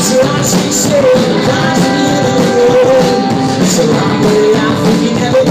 So I see, so I see, so so I I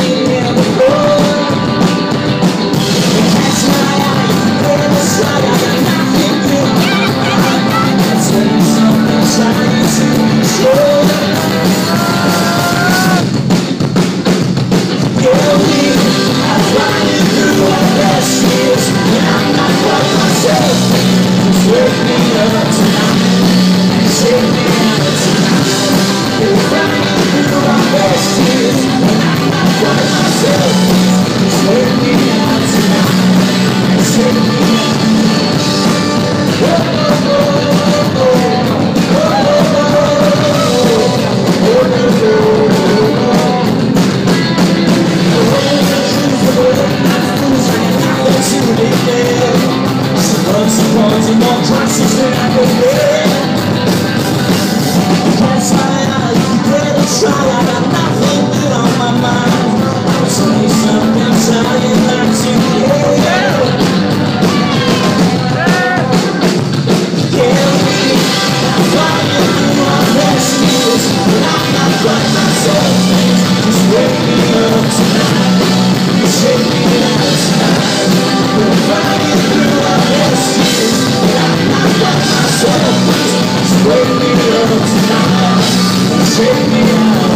She loves Take me out.